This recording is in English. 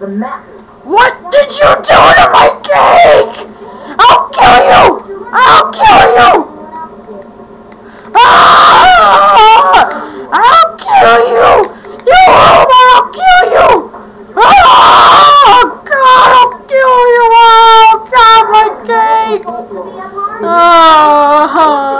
The map. What did you do to my cake? I'll kill you! I'll kill you! Ah! I'll kill you! You robot, I'll kill you! Oh God, I'll kill you! Oh God, my cake! Oh